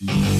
you